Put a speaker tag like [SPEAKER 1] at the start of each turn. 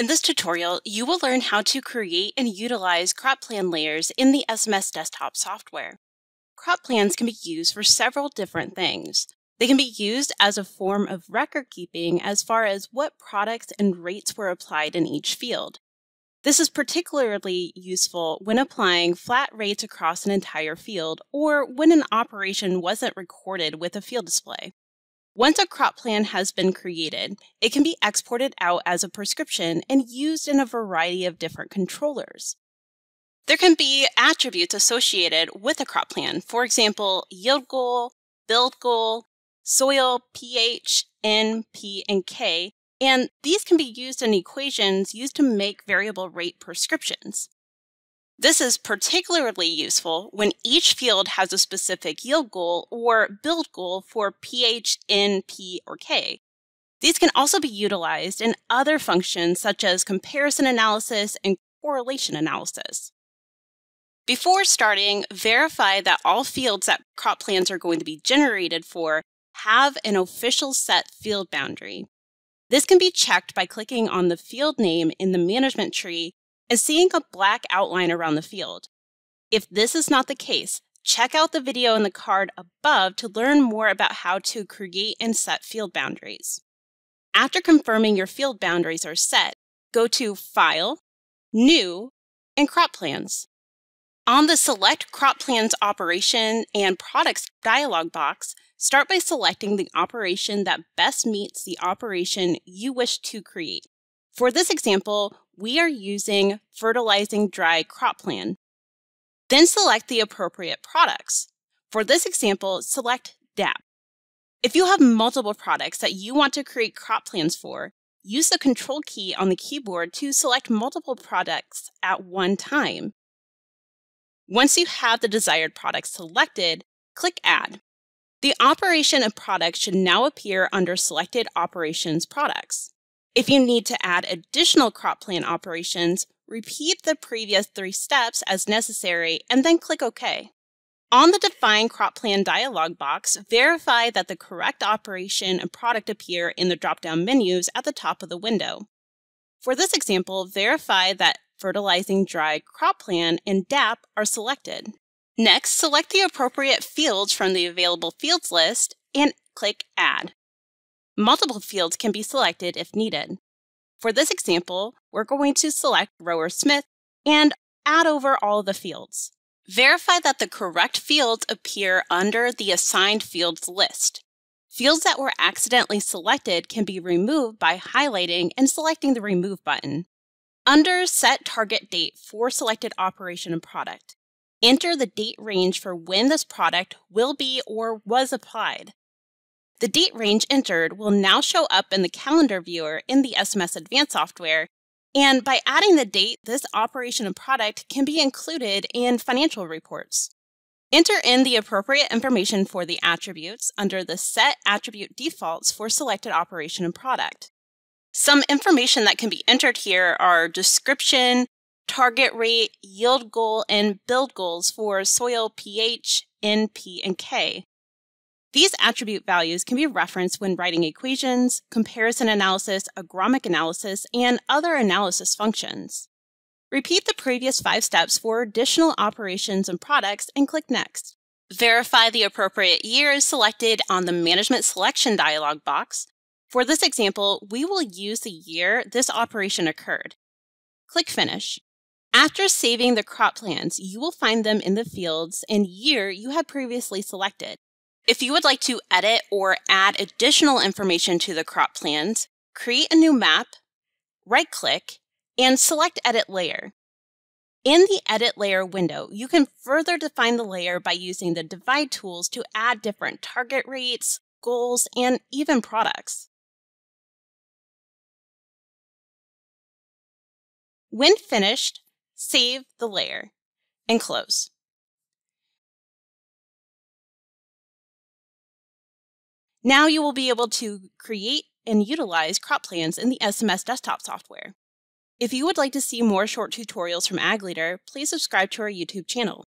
[SPEAKER 1] In this tutorial, you will learn how to create and utilize crop plan layers in the SMS desktop software. Crop plans can be used for several different things. They can be used as a form of record keeping as far as what products and rates were applied in each field. This is particularly useful when applying flat rates across an entire field or when an operation wasn't recorded with a field display. Once a crop plan has been created, it can be exported out as a prescription and used in a variety of different controllers. There can be attributes associated with a crop plan, for example, yield goal, build goal, soil, pH, N, P, and K, and these can be used in equations used to make variable rate prescriptions. This is particularly useful when each field has a specific yield goal or build goal for pH, N, P, or K. These can also be utilized in other functions such as comparison analysis and correlation analysis. Before starting, verify that all fields that crop plans are going to be generated for have an official set field boundary. This can be checked by clicking on the field name in the management tree and seeing a black outline around the field. If this is not the case, check out the video in the card above to learn more about how to create and set field boundaries. After confirming your field boundaries are set, go to File, New, and Crop Plans. On the Select Crop Plans Operation and Products dialog box, start by selecting the operation that best meets the operation you wish to create. For this example, we are using fertilizing dry crop plan. Then select the appropriate products. For this example, select DAP. If you have multiple products that you want to create crop plans for, use the Control key on the keyboard to select multiple products at one time. Once you have the desired product selected, click Add. The operation of product should now appear under Selected Operations Products. If you need to add additional crop plan operations, repeat the previous three steps as necessary and then click OK. On the Define Crop Plan dialog box, verify that the correct operation and product appear in the drop-down menus at the top of the window. For this example, verify that Fertilizing Dry Crop Plan and DAP are selected. Next, select the appropriate fields from the available fields list and click Add. Multiple fields can be selected if needed. For this example, we're going to select Rower Smith and add over all the fields. Verify that the correct fields appear under the assigned fields list. Fields that were accidentally selected can be removed by highlighting and selecting the Remove button. Under Set Target Date for selected operation and product, enter the date range for when this product will be or was applied. The date range entered will now show up in the calendar viewer in the SMS Advanced software, and by adding the date, this operation and product can be included in financial reports. Enter in the appropriate information for the attributes under the Set Attribute Defaults for selected operation and product. Some information that can be entered here are description, target rate, yield goal, and build goals for soil pH, N, P, and K. These attribute values can be referenced when writing equations, comparison analysis, agronomic analysis, and other analysis functions. Repeat the previous five steps for additional operations and products and click Next. Verify the appropriate year is selected on the Management Selection dialog box. For this example, we will use the year this operation occurred. Click Finish. After saving the crop plans, you will find them in the fields and year you had previously selected. If you would like to edit or add additional information to the crop plans, create a new map, right-click, and select Edit Layer. In the Edit Layer window, you can further define the layer by using the Divide tools to add different target rates, goals, and even products. When finished, save the layer and close. Now you will be able to create and utilize crop plans in the SMS desktop software. If you would like to see more short tutorials from AgLeader, please subscribe to our YouTube channel.